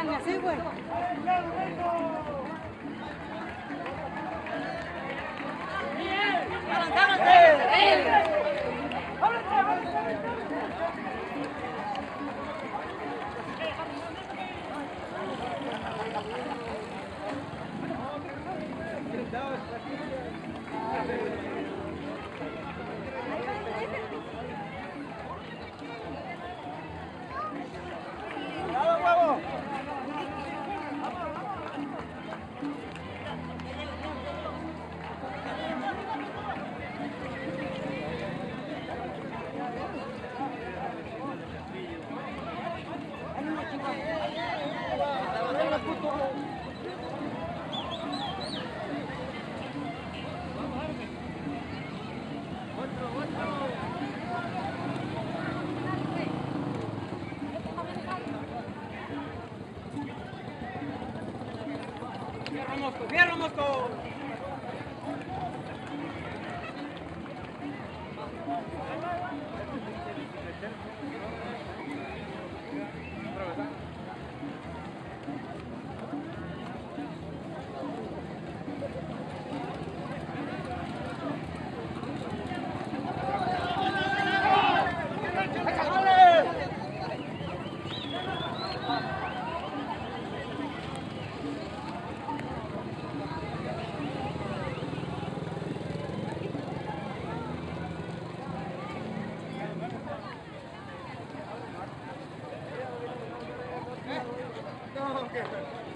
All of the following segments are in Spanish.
Háganme así, güey. ¡Fierro Mosco! ¡Fierro Mosco! La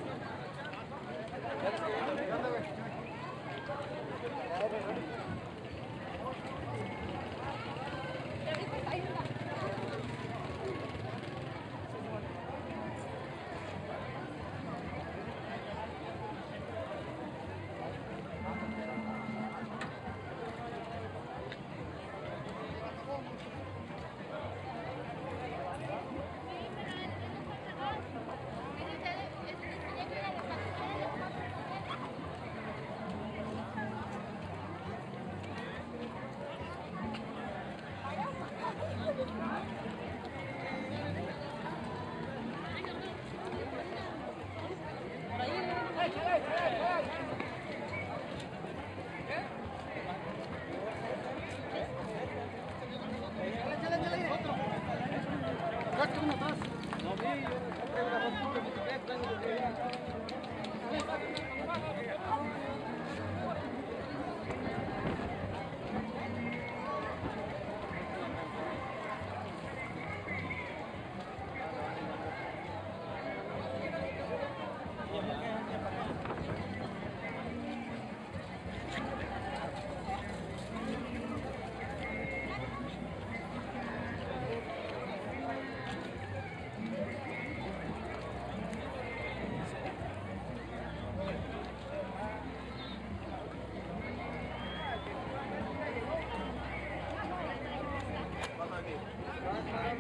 gravedad. Vete,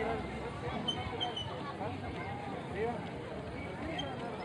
quieran. ¿Ah? ¿Sí? ¿Sí?